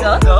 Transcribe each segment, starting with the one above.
전?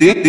Dik